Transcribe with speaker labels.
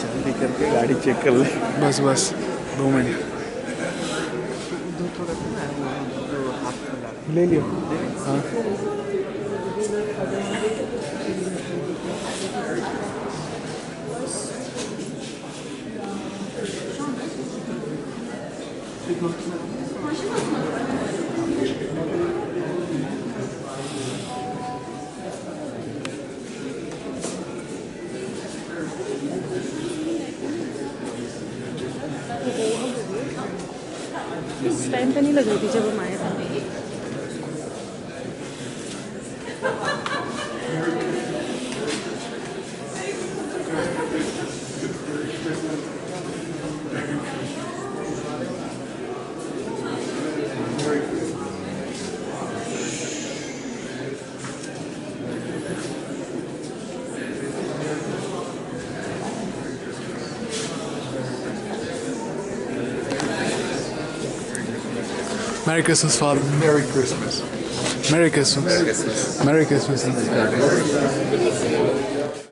Speaker 1: जल्दी करके गाड़ी चेक कर ले।
Speaker 2: बस बस। दो मिनट। ले लियो। हाँ।
Speaker 3: इस टाइम पे नहीं लग रही थी जब हम आए थे।
Speaker 2: Merry Christmas, Father. Merry Christmas. Merry Christmas.
Speaker 1: Merry Christmas.
Speaker 2: Merry Christmas. Merry Christmas.